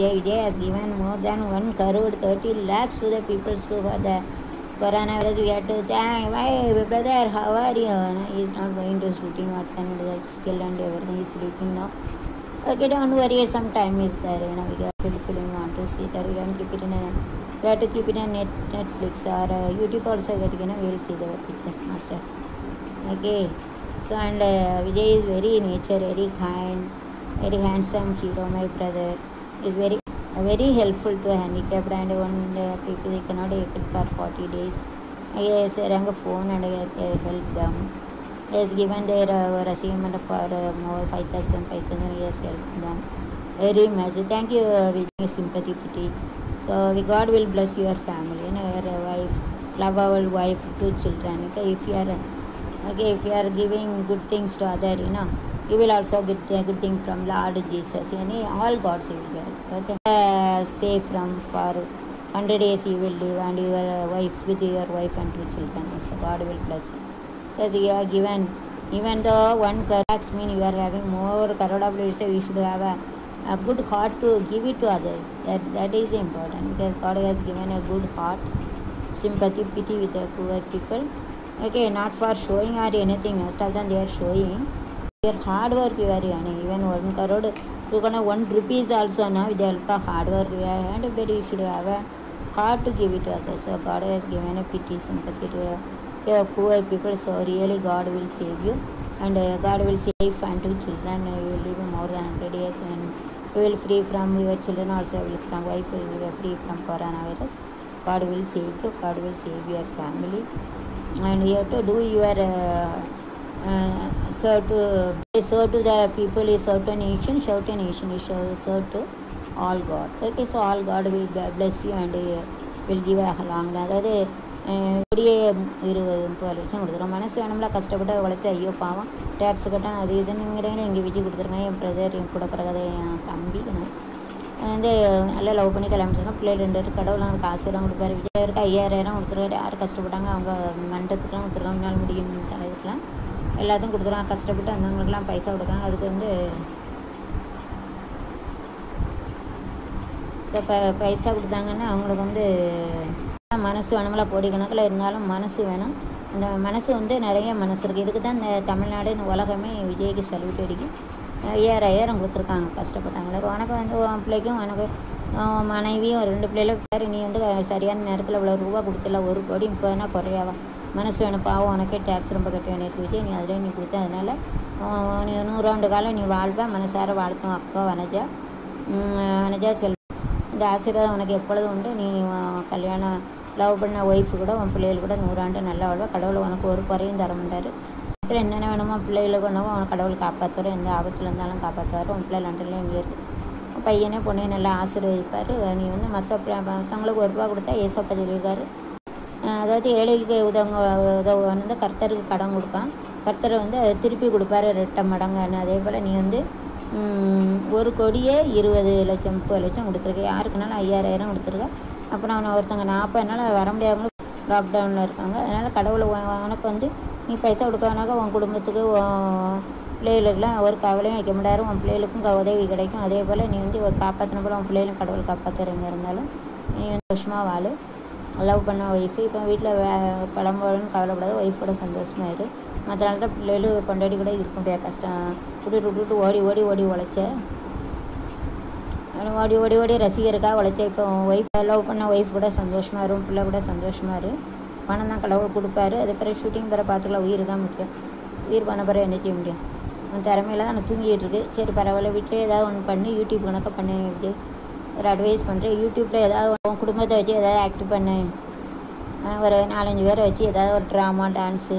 Vijay. Has given more than 1 crore 30 lakhs to the people to for the coronavirus. We have to thank my brother. How are you? No, He's not going to shooting. What do? That skill and everything. He's sleeping now. Okay, don't worry. Some time is there. You know, we got film. film want to see that. We can keep it in a. We have to keep it in net, Netflix or uh, YouTube also. That you know, we will see the picture master. Okay. So and uh, Vijay is very nature, very kind, very handsome hero. My brother is very uh, very helpful to handicapped and one uh, people they cannot take it for 40 days. I rang a phone and I uh, help them. He has given their uh, assignment for uh, more 5,000, 5,000 he has helped them very much. Thank you, uh, Vijay, sympathy, pity. So God will bless your family, know, your uh, wife, lovable wife, two children. Okay, if you are uh, okay, if you are giving good things to other, you know, you will also get a good thing from Lord Jesus. You know, all God's will get. Okay, uh, from for 100 days you will live and your wife with your wife and two children. So God will bless you. Because you are given, even though one crores mean you are having more crore of lives, you should have a, a good heart to give it to others. That that is important because God has given a good heart, sympathy, pity with the poor people. Okay, not for showing or anything. Most of them they are showing. Your hard work you are earning. Even one crore, you gonna one rupees also now with the help of hard work you are earned, but you should have a heart to give it to others. So God has given a pity, sympathy to your poor people. So really God will save you and uh, God will save and two children. Uh, you will live more than 100 years and you will free from your children also will from wife will be free from coronavirus. God will save you. God will save your family. And you have to do your uh, uh, serve to serve to the people is serve to nation, serve to nation is serve to all God. Okay, so all God will bless you and uh, will give a long அதாவது இப்படியே இருபது முப்பது லட்சம் கொடுத்துருவோம் மனசு வேணும்ல கஷ்டப்பட்டு உழைச்சி ஐயோ பாவம் டேக்ஸ் கட்ட அது இதுங்கிறேன்னு எங்கள் விஜய் கொடுத்துருங்க என் பிரதர் என் கூட பிறகு என் தம்பி வந்து நல்லா லவ் பண்ணி கல்யாணம் பண்ணிருக்கோம் பிள்ளைகள் ரெண்டு பேருக்கு கடவுள் அவருக்கு ஆசீர்வாதம் கொடுப்பாரு விஜயருக்கு ஐயாயிரம் கொடுத்துருவாரு யார் கஷ்டப்பட்டாங்க அவங்க மண்டத்துக்குலாம் கொடுத்துருக்காங்க நாள் முடியும் தலைவருக்குலாம் எல்லாத்தையும் கொடுத்துருவாங்க. கஷ்டப்பட்டு அந்தவங்களுக்குலாம் பைசா கொடுக்காங்க அதுக்கு வந்து ஸோ ப பைசா கொடுத்தாங்கன்னா அவங்களுக்கு வந்து மனசு வேணும்ல கோடிக்கணக்கில் இருந்தாலும் மனசு வேணும். இந்த மனசு வந்து நிறைய மனசு இருக்குது இதுக்கு தான் இந்த தமிழ்நாடு இந்த உலகமே விஜய்க்கு சல்யூட் அடிக்கி. ஐயாயிரம் கொடுத்துருக்காங்க. கஷ்டப்பட்டாங்களே. உனக்கு வந்து உன் பிள்ளைக்கும் உனக்கு மனைவியும் ரெண்டு பிள்ளைகளும் பேர் நீ வந்து சரியான நேரத்தில் இவ்வளோ ரூபா கொடுத்துல. ஒரு கோடி முப்பதுனா குறையாவா மனசு வேணும் பாவம் உனக்கே டேக்ஸ் ரொம்ப கட்ட வேண்டியிருக்கு விஜய் நீ அதிலே நீ கொடுத்த அதனால் நீ நூறாண்டு காலம் நீ வாழ்வ மனசார வாழ்த்தும் அக்கா வனஜா. வனஜா செல் இந்த ஆசீர்வாதம் உனக்கு எப்பொழுதும் உண்டு. நீ கல்யாணம் லவ் பண்ண ஒய்ஃபு கூட உன் பிள்ளைகள் கூட நூறாண்டு நல்லா வாழ்வா. கடவுள் உனக்கு ஒரு குறையும் தர மாட்டார் அப்புறம் என்னென்ன வேணுமோ பிள்ளைகளுக்கு வேணுமோ அவனை கடவுள் காப்பாற்றுவார் எந்த ஆபத்தில் இருந்தாலும் காப்பாற்றுவார் உன் பிள்ளை லண்டன்லேயும் இங்கே இருக்குது பையனே பொண்ணையும் நல்லா ஆசீர்வதிப்பார். நீ வந்து மற்ற மற்றவங்களுக்கு ஒரு ரூபா கொடுத்தா ஏசப்பா சொல்லியிருக்காரு. அதாவது ஏழைக்கு உதவங்க உதவ வந்து கர்த்தருக்கு கடன் கொடுப்பான். கர்த்தரை வந்து அதை திருப்பி கொடுப்பாரு ரெட்டை மடங்குன்னு. அதே போல் நீ வந்து ஒரு கோடியே இருபது லட்சம் முப்பது லட்சம் கொடுத்துருக்க. யாருக்குனாலும் ஐயாயிரம் கொடுத்துருக்க. அப்புறம் அவனை ஒருத்தங்க நாற்பது நாள் வர முடியாதவங்களும் லாக்டவுனில் இருக்காங்க. அதனால் கடவுளை உனக்கு வந்து நீ பைசா கொடுக்கனாக்கா உன் குடும்பத்துக்கு பிள்ளைகளுக்கெல்லாம் ஒரு கவலையும் வைக்க முடியாது உன் பிள்ளைகளுக்கும் உதவி கிடைக்கும். அதே போல் நீ வந்து காப்பாற்றின போல் உன் பிள்ளைகளும் கடவுள் காப்பாற்றுறங்க இருந்தாலும். நீ வந்து சந்தோஷமாக வாழு. லவ் பண்ண ஒய்ஃபு இப்போ வீட்டில் வே படம் போடணும்னு கவலைப்படாத ஒய்ஃபோட சந்தோஷமாக இரு. மற்ற நாள் தான் பிள்ளைகளும் கொண்டாடி கூட இருக்க முடியாது. கஷ்டம். விட்டுட்டு விட்டுட்டு ஓடி ஓடி ஓடி உழைச்சேன் ஓடி ஓடி ஓடி ரசிகருக்காக உழைச்சேன் இப்போ ஒய்ஃப் லவ் பண்ண ஒய்ஃப் கூட சந்தோஷமாக இருக்கும் பிள்ளை கூட சந்தோஷமாக இரு. பணம் தான் கடவுள் கொடுப்பாரு. அதுக்கப்புறம் பிறகு ஷூட்டிங் பிற பார்த்துக்கலாம். உயிர் தான் முக்கியம். உயிர் பண்ண பிறகு என்ன செய்ய முடியும்? உன் திறமையில தான் நான் தூங்கிட்டு இருக்கு. சரி பரவாயில்ல. வீட்டிலே ஏதாவது ஒன்று பண்ணி. யூடியூப் கணக்காக பண்ணி. விஜய் ஒரு அட்வைஸ் பண்ணுறேன் யூடியூப்பில் ஏதாவது உன் குடும்பத்தை வச்சு ஏதாவது ஆக்ட் பண்ணு. ஒரு நாலஞ்சு பேரை வச்சு ஏதாவது ஒரு ட்ராமா டான்ஸு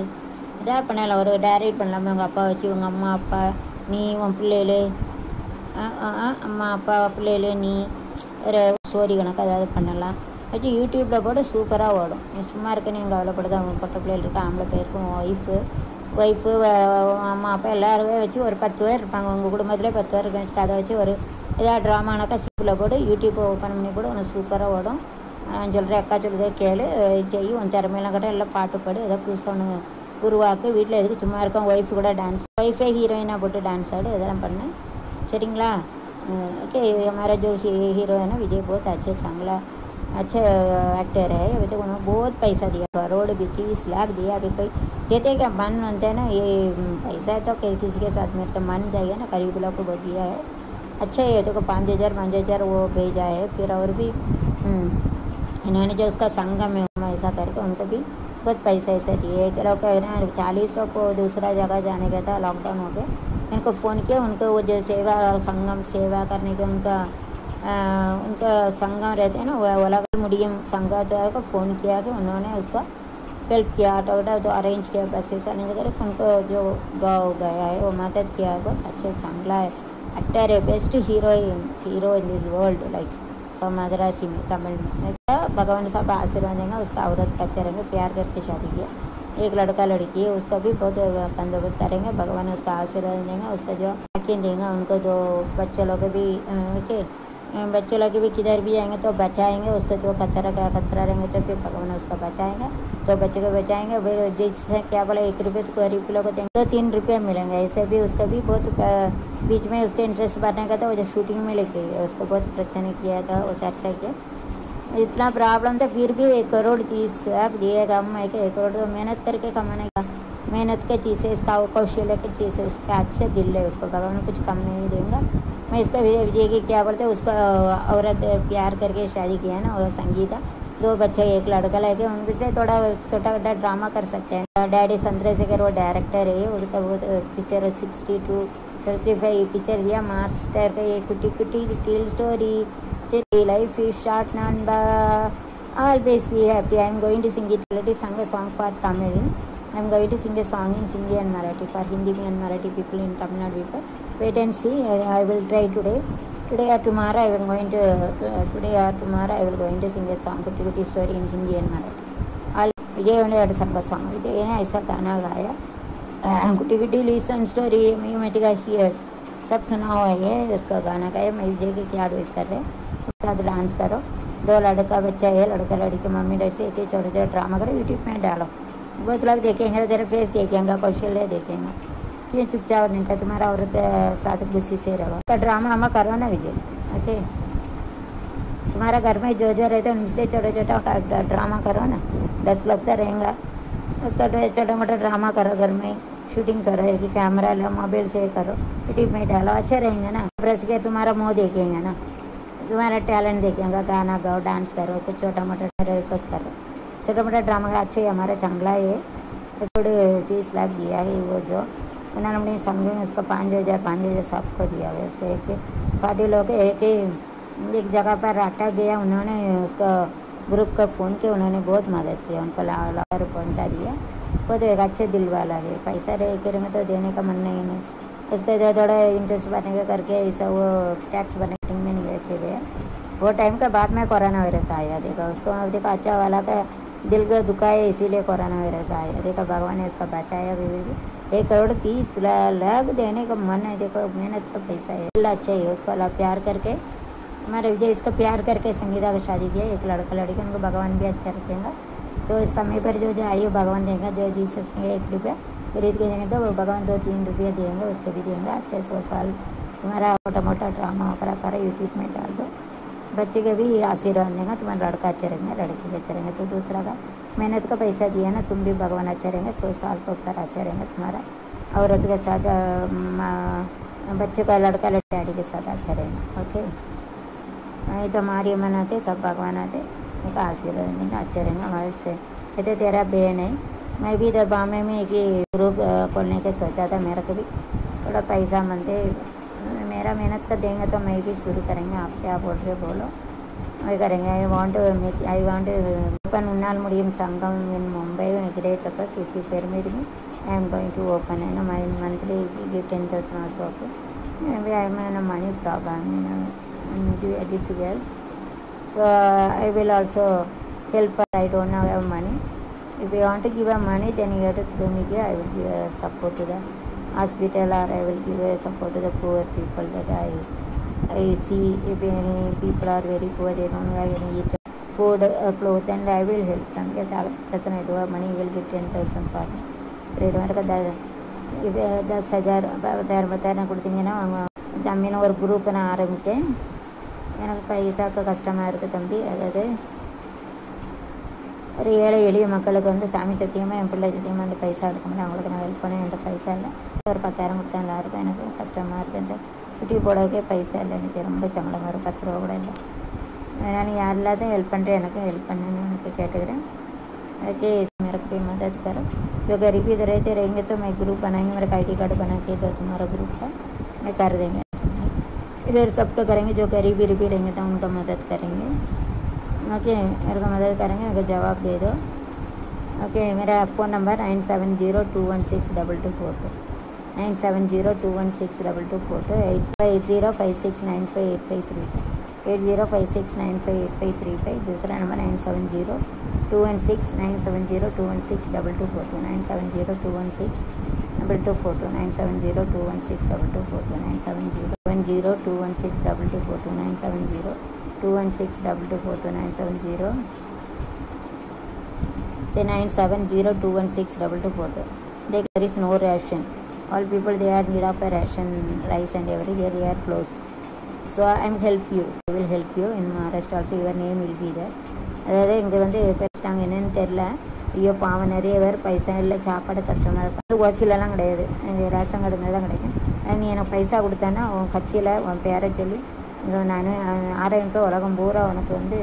ஏதாவது பண்ணலாம். ஒரு டைரக்ட் பண்ணலாமா? உங்கள் அப்பா வச்சு உங்கள் அம்மா அப்பா நீ உன் பிள்ளைகள். அம்மா அப்பா பிள்ளைகள் நீ. ஒரு ஸ்டோரி கணக்கு ஏதாவது பண்ணலாம். வச்சு யூடியூப்பில் போட்டு சூப்பராக ஓடும். சும்மா இருக்குன்னு நீங்கள் கவலைப்படுது. அவங்க பொட்ட பிள்ளைகள் இருக்கா ஆம்பளை பேருக்கும் ஒய்ஃபு ஒய்ஃபு அம்மா அப்பா எல்லாருமே வச்சு ஒரு பத்து பேர் இருப்பாங்க. உங்கள் குடும்பத்தில் பத்து பேர் இருக்க அதை வச்சு ஒரு ஏதாவது ட்ராமானாக்கா சிப்பில் போட்டு யூடியூப்பை ஓப்பன் பண்ணி கூட உனக்கு சூப்பராக ஓடும் நான் சொல்கிறேன் அக்கா சொல்லுறதே கேளு செய்யும் உன் திறமையெல்லாம் கிட்ட எல்லாம் பாட்டு பாடு ஏதோ புதுசாக ஒன்று உருவாக்கு வீட்டில் எதுக்கு சும்மா இருக்கோம் ஒய்ஃபு கூட டான்ஸ் ஒய்ஃபே ஹீரோயினாக போட்டு டான்ஸ் ஆடு இதெல்லாம் பண்ணு சரிங்களா ओके हमारा जो ही- हीरो है ना विजय बहुत अच्छे चांगला अच्छा एक्टर है अभी तक उन्होंने बहुत पैसा दिया करोड़ भी तीस लाख दिया अभी कोई देते क्या मन बनते हैं ना ये हम्म, पैसा है तो कि- किसी के साथ मतलब मन चाहिए ना करीब लोग को बहुत दिया है अच्छा ये को पाँच हज़ार पाँच हज़ार वो भेजा है फिर और भी हम्म, इन्होंने जो उसका संगम है ऐसा करके उनको भी बहुत पैसे ऐसे दिए। लोग चालीस लोग को दूसरा जगह जाने का था लॉकडाउन हो गया। इनको फ़ोन किया उनको वो जो सेवा संगम सेवा करने के उनका आ, उनका संगम रहते हैं ना वो अलग मुड़ियम संघ को फ़ोन किया कि उन्होंने उसका हेल्प किया ऑटो वोटो जो अरेंज किया बसेस आने करके उनको जो गाँव गया है वो मदद किया है बहुत अच्छे चांगला है। Actor a best hero hero in this world like so Madrasi में तमिल में भगवान साहब आशीर्वाद देंगे उसका औरत का चरेंगे प्यार करके शादी किया एक लड़का लड़की है उसका भी बहुत बंदोबस्त करेंगे भगवान उसका आशीर्वाद देंगे उसका जो देंगे उनको दो बच्चे लोग भी ओके बच्चे लोग भी किधर भी जाएँगे तो बचाएँगे, उसका जो खतरा का खतरा रहेंगे तो फिर भगवान उसका बचाएँगे तो बच्चे को बचाएँगे जिससे क्या बोला, एक रुपये तो गरीब लोग को देंगे तो तीन रुपये मिलेंगे, ऐसे भी उसका भी बहुत बीच में उसके इंटरेस्ट बढ़ने का था, वो जो शूटिंग में लेके उसको बहुत प्रचन किया था, वो चर्चा किया। इतना प्रॉब्लम था, फिर भी एक करोड़ तीस लाख दिएगा हम एक एक करोड़ तो मेहनत करके कमाने का मेहनत के चीज़ है इसका कौशल्य की चीज़ है उसका अच्छे दिल है, उसको भगवान कुछ कम नहीं देंगे। मैं इसका विजय की क्या बोलते हैं, उसका औरत प्यार करके शादी किया है ना और संगीता। दो बच्चे, एक लड़का लेके उनसे थोड़ा छोटा छोटा ड्रामा कर सकते हैं। डैडी संतरे शेखर वो डायरेक्टर है, उसका वो picture sixty two thirty five picture दिया, मास्टर का ये कुटी Kutti till story life is short number always be happy, i am going to sing it already sung a song for i am going to sing a song in hindi and marathi for hindi and marathi people in tamil nadu people wait and see i, I will try today today or tomorrow i am going to uh, today or tomorrow i will going to sing a song kutti kutti story in hindi and marathi all Vijay only Vijay ने sang song विजय ने ऐसा गाना गाया Kutti Kutti listen story me मेटिका here सब सुना हुआ है उसका गाना गाया मैं विजय के क्या एडवाइस कर रहे हैं तुम साथ डांस करो दो लड़का बच्चा है लड़का लड़की मम्मी डैडी से एक ही छोटे छोटे ड्रामा करो यूट्यूब में डालो बहुत लोग देखेंगे तेरे फेस देखेंगे कौशल्य देखेंगे। क्यों चुपचाप नहीं का तुम्हारा औरत साथ गुस्सी से रहो। का ड्रामा हमें करो ना, विजय। ओके तुम्हारा घर में जो जो रहते हैं, उनसे छोटा छोटा ड्रामा करो ना। दस लोग तो रहेंगे। उसका छोटा मोटा ड्रामा करो घर में। शूटिंग करो, एक कैमरा लो मोबाइल से करो। यूट्यूब में डालो, अच्छे रहेंगे ना। प्रेस के तुम्हारा मुँह देखेंगे ना। तुम्हारा टैलेंट देखेंगे, गाना गाओ डांस करो, कुछ छोटा मोटा रिक्वेस्ट करो। छोटा मोटा ड्रामा का अच्छे हमारा चांगला है थोड़े तीस लाख दिया है वो जो। उन्होंने अपनी समझे उसको पाँच हज़ार पाँच हज़ार सबको दिया है। उसको एक पार्टी लोग, एक एक जगह पर अटक गया, उन्होंने उसका ग्रुप का फ़ोन किया, उन्होंने बहुत मदद किया उनको लाहौर पहुँचा दिया। वो तो एक अच्छे दिल वाला है, पैसा रह करेंगे तो देने का मन नहीं नहीं उसके जो थोड़ा इंटरेस्ट बनने का करके, ऐसा वो टैक्स बनेटिंग में नहीं रखे गए वो टाइम के बाद में कोरोना वायरस आया, देखा, उसको देखा अच्छा वाला का दिल का दुखा है इसीलिए कोरोना वायरस आया देखा भगवान ने उसका बचाया भी, भी। एक करोड़ तीस लाख देने का मन है देखो मेहनत का पैसा है। दिल अच्छा है उसको अल्लाह प्यार करके हमारे विजय इसका प्यार करके संगीता का शादी किया एक लड़का लड़की उनको भगवान भी अच्छा रखेगा। तो इस समय पर जो जो आई भगवान देंगे जो जीसस ने एक रुपया खरीद के देंगे तो वो भगवान दो तीन रुपया देंगे उसको भी देंगे। अच्छे सौ साल तुम्हारा मोटा मोटा ड्रामा वगैरह करो यूट्यूब में डाल दो। बच्चे के भी आशीर्वाद देंगे तुम्हारा लड़का अच्छा रहेंगे, लड़की अच्छे रहेंगे। तो दूसरा का, मेहनत का पैसा दिया ना, तुम भी भगवान अच्छा रहेंगे, सौ साल के ऊपर अच्छा रहेंगे तुम्हारा। औरत के साथ बच्चे का लड़का लड़की के साथ अच्छा रहेगा ओके नहीं तो हमारी मनाते सब भगवान आते एक आशीर्वाद देंगे अच्छे रहेंगे हमारे से। ये तो तेरा बहन है, मैं भी इधर बामे में एक ग्रुप खोलने के सोचा था मेरे को भी। थोड़ा पैसा मनते मेरा मेहनत कर देंगे तो मैं भी शुरू करेंगे आप क्या बोल रहे बोलो वही करेंगे I want make I want open उन्नाल मुड़ियम Sangam in Mumbai great request if you to open you know my monthly give ten thousand also okay maybe I am in a money problem you know very difficult so I will also help her I don't have money if you want to give a money then you have to through me I will give hospital or I will give a support to the poor people that I I see if any people are very poor they don't have any eat food uh, clothes and I will help them because I doesn't I do have money will give ten thousand for me ரெண்டு பேருக்கு த இப்போ தஸ் ஹஜார் பத்தாயிரம் பத்தாயிரம் கொடுத்தீங்கன்னா அவங்க தம்பின்னு ஒரு குரூப்பை நான் ஆரம்பித்தேன் எனக்கு பைசாக்க கஷ்டமாக இருக்குது தம்பி அதாவது ஒரு ஏழை எளிய மக்களுக்கு வந்து சாமி சத்தியமாக என் பிள்ளை சத்தியமாக அந்த பைசா எடுக்க முடியும் அவங்களுக்கு நான் ஹெல்ப் பண்ணேன். என்கிட்ட பைசா இல்லை. ஒரு பத்தாயிரம் கொடுத்தா நல்லாயிருக்கும் எனக்கு கஷ்டமாக இருக்குது இந்த குட்டி போடக்கே பைசா இல்லை. எனக்கு ரொம்ப சங்கடமாக ஒரு பத்து ரூபா கூட இல்லை. நான் யார் இல்லாதும் ஹெல்ப் பண்ணுறேன் எனக்கும் ஹெல்ப் பண்ணுன்னு எனக்கு கேட்டுக்கிறேன். ओके मेरे को मदद करो जो गरीबी रहते रहेंगे तो मैं ग्रुप बनाएंगे मेरा आई कार्ड बना के दो तुम्हारा ग्रुप का मैं कर देंगे इधर सबका करेंगे जो गरीबी ओके मेरे को मदद करेंगे मेरे जवाब दे दो। ओके मेरा phone number nine seven zero two one six double two four two nine seven zero two one six double two four two eight five five six nine five eight five three five eight zero five six nine five eight five three five दूसरा number nine seven zero two one six nine seven zero two one six double two four two nine seven zero two one six double two four two nine seven zero two one six double two four two nine seven zero one zero two one six double two four two nine seven zero two one six double two four two nine seven zero say 970216 double two four two. There is no ration. All people they are need of a ration, rice and every year they are closed. So I am help you. I will help you in Maharashtra also your name will be there. அதாவது இங்கே வந்து பேசிட்டாங்க என்னன்னு தெரில ஐயோ பாவம் நிறைய பேர் பைசா இல்லை சாப்பாடு கஷ்டமாக இருக்கும் ஓசிலலாம் கிடையாது இங்கே ரேஷன் கடைங்க தான் கிடைக்கும் நீ எனக்கு பைசா கொடுத்தானா உன் கட்சியில் உன் பேரை சொல்லி நான் ஆறாயிரம் உலகம் பூரா உனக்கு வந்து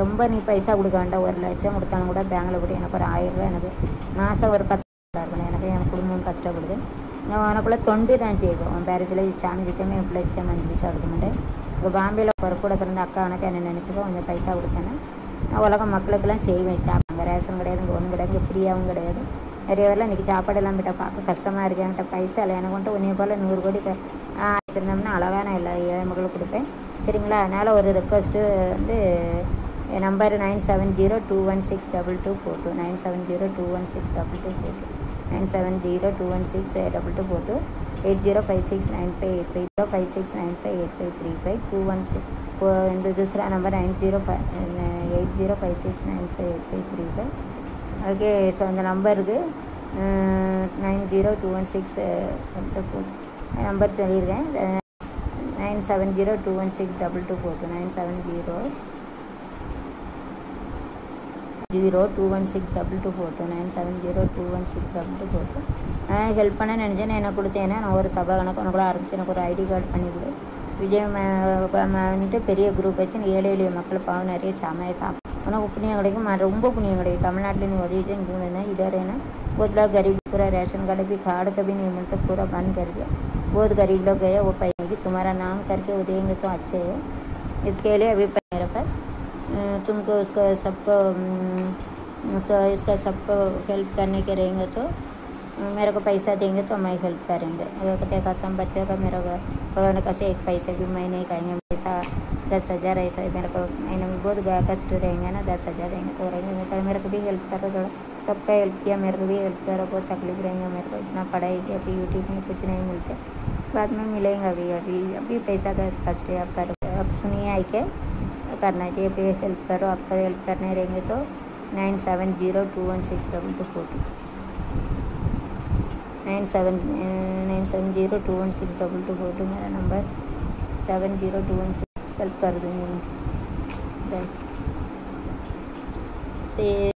ரொம்ப நீ பைசா கொடுக்க வேண்டாம். ஒரு லட்சம் கொடுத்தாலும் கூட பேங்கில் போட்டு எனக்கு ஒரு ஆயிரரூபா எனக்கு மாதம் ஒரு பத்து இருக்கணும். எனக்கு என் குடும்பம் கஷ்டப்படுது. நான் உனக்குள்ள தொண்டு நான் செய்வேன். உன் பேரத்தில் சாமி சிக்கமே என் பிள்ளை சிக்கமே அஞ்சு பைசா கொடுக்க மாட்டேன். இப்போ பாம்பேயில் ஒரு கூட பிறந்த அக்கா உனக்கு என்ன நினச்சிக்கோ கொஞ்சம் பைசா கொடுத்தேன்னா நான் உலக மக்களுக்கெல்லாம் செய்வேன். சாப்பாங்க ரேஷன் கிடையாது இங்கே ஒன்றும் கிடையாது இங்கே ஃப்ரீயாகவும் கிடையாது. நிறைய பேரில் இன்றைக்கி சாப்பாடெல்லாம் போய்ட்டா பார்க்க கஷ்டமாக இருக்கு. என்கிட்ட பைசா இல்லை. எனக்கு வந்துட்டு உன்னைய போல் நூறு கோடி வச்சிருந்தோம்னா அழகாக நான் எல்லா ஏழை மக்களுக்கு கொடுப்பேன் சரிங்களா அதனால் ஒரு ரெக்வஸ்ட்டு வந்து என் number nine seven zero two one six double two four two nine seven zero two one six double two four two nine seven zero two one six double two four two eight zero five six nine five eight five zero five six nine five eight five three five two one six दूसरा number nine zero five eight zero five six nine five eight five three five okay so அந்த நம்பருக்கு nine zero two one six four number சொல்லியிருக்கேன் nine seven zero two one six double two four two nine seven zero zero two one six double two four two nine seven zero two one six double two four two நான் help பண்ண நினச்சேன் நான் கொடுத்தேன் கொடுத்தேன்னா நான் ஒரு சபா கணக்கு உனக்கு கூட ஆரம்பித்து எனக்கு ஒரு ஐடி கார்டு பண்ணிவிடு விஜய் வந்துட்டு பெரிய குரூப் வச்சு ஏழை எளிய மக்கள் பாவம் நிறைய சமைய சாப்பிட்டு உனக்கு புண்ணியம் கிடைக்கும் ம- ரொம்ப புண்ணியம் கிடைக்கும் தமிழ்நாட்டில் நீ उदय से क्यों लेना इधर है ना बहुत लोग गरीब पूरा राशन कार्ड भी कार्ड कभी नहीं मिलता पूरा बंद कर दिया बहुत गरीब लोग गए वो पैसे कि तुम्हारा नाम करके वो देंगे तो अच्छे है इसके लिए अभी मेरे पास अ, तुमको उसको सबको अम, सो इसका सबको हेल्प करने के रहेंगे तो अ, मेरे को पैसा देंगे तो मैं हेल्प करेंगे अगर कहते कसम बच्चों का मेरा भगवान कैसे एक पैसे भी मैं नहीं कहेंगे पैसा दस हज़ार ऐसा मेरे को। में बहुत गा- कष्ट रहेंगे ना दस हज़ार रहेंगे तो रहेंगे मैं कहा, मेरे को भी हेल्प करो थोड़ा। सबका हेल्प किया मेरे को भी हेल्प करो बहुत तकलीफ़ रहेंगे मेरे को। इतना पढ़ाई की अभी यूट्यूब में कुछ नहीं मिलते। बाद में मिलेंगे अभी अभी अभी पैसा का कष्ट है आप करो अब सुनिए आई के। करना चाहिए अभी हेल्प करो आपका हेल्प करने रहेंगे तो nine seven zero two one six double two four two nine seven nine seven zero two one six double two four two मेरा number seven zero two one से हेल्प कर दूँगी। से